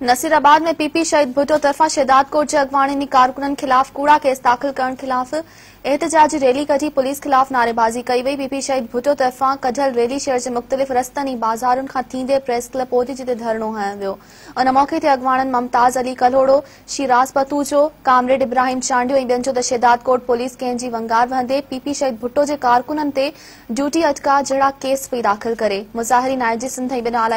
नसीराबाद में पीपी शहीद भुट्टो तरफा तरफ़ां शहदादकोट जे अॻवाणनि कारकुननि ख़िलाफ़ कूड़ा केस दाख़िल करण ख़िलाफ़ एहतजाजी रैली कढी। पुलिस ख़िलाफ़ नारेबाज़ी कई वई पीपी शहीद भुट्टो तरफ़ा कढियल रैली शहर जे मुख़्तलिफ़ रस्तनि ऐं बाज़ारुनि खां प्रेस क्लब पहुती जिते धरणो हंयो उन मौक़े ते अॻवाणनि ममताज़ अली कल्होड़ो, शिराज पतूचो कामरेड इब्राहिम चांडियो ऐं ॿियनि जो त शहदादकोट पुलिस कंहिंजी वंगार वहंदे। पीपी शहीद भुट्टो जे कारकुननि ते ड्यूटी अटका जहिड़ा केस पई दाख़िल करे। मुज़ाहिरीन आईजी सिंध ॿिनि आला